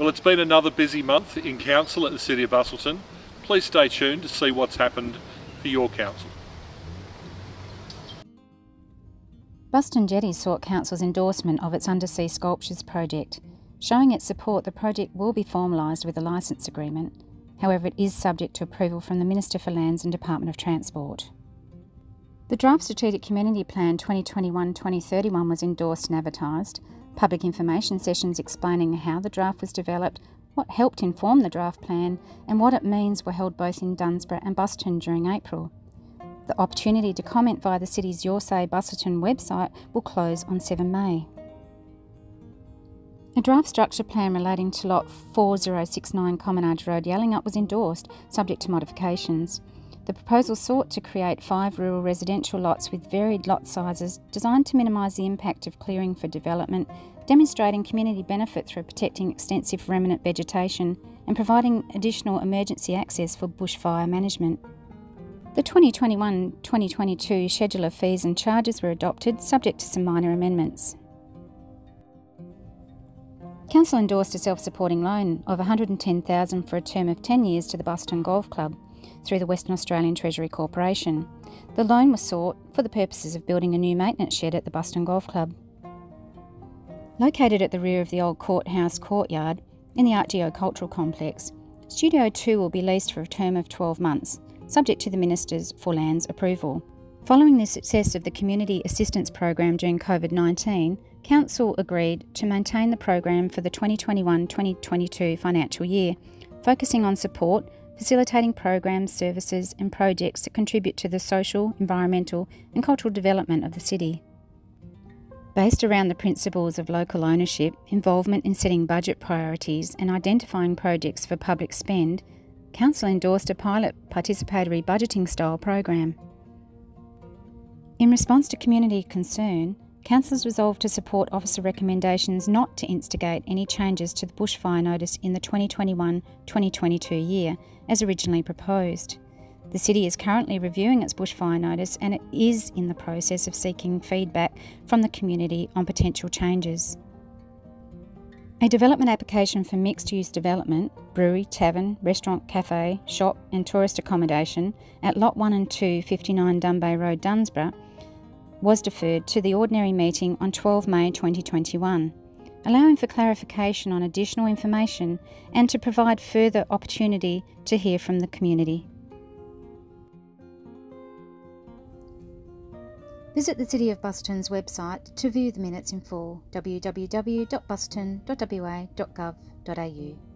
Well, it's been another busy month in council at the City of Busselton. Please stay tuned to see what's happened for your council. Busselton Jetty sought Council's endorsement of its undersea sculptures project. Showing its support, the project will be formalised with a licence agreement. However, it is subject to approval from the Minister for Lands and Department of Transport. The Draft Strategic Community Plan 2021 2031 was endorsed and advertised. Public information sessions explaining how the draft was developed, what helped inform the draft plan, and what it means were held both in Dunsborough and Busselton during April. The opportunity to comment via the city's Your Say Busselton website will close on 7 May. A draft structure plan relating to Lot 4069 Commonage Road Yallingup was endorsed, subject to modifications. The proposal sought to create five rural residential lots with varied lot sizes designed to minimise the impact of clearing for development, demonstrating community benefit through protecting extensive remnant vegetation and providing additional emergency access for bushfire management. The 2021 2022 schedule of fees and charges were adopted, subject to some minor amendments. Council endorsed a self-supporting loan of $110,000 for a term of 10 years to the Busselton Golf Club through the Western Australian Treasury Corporation. The loan was sought for the purposes of building a new maintenance shed at the Busselton Golf Club. Located at the rear of the old courthouse courtyard in the ArtGeo Cultural Complex, Studio 2 will be leased for a term of 12 months, subject to the Minister's for Lands approval. Following the success of the Community Assistance Program during COVID 19, Council agreed to maintain the program for the 2021 2022 financial year, focusing on support, facilitating programs, services, and projects that contribute to the social, environmental, and cultural development of the city. Based around the principles of local ownership, involvement in setting budget priorities, and identifying projects for public spend, Council endorsed a pilot participatory budgeting style program. In response to community concern, Councillors resolved to support officer recommendations not to instigate any changes to the bushfire notice in the 2021 2022 year, as originally proposed. The City is currently reviewing its bushfire notice and it is in the process of seeking feedback from the community on potential changes. A development application for mixed use development, brewery, tavern, restaurant, cafe, shop, and tourist accommodation at Lot 1 and 2, 59 Dunn Bay Road, Dunsborough was deferred to the ordinary meeting on 12 May 2021, allowing for clarification on additional information and to provide further opportunity to hear from the community. Visit the City of Busselton's website to view the minutes in full www.busselton.wa.gov.au.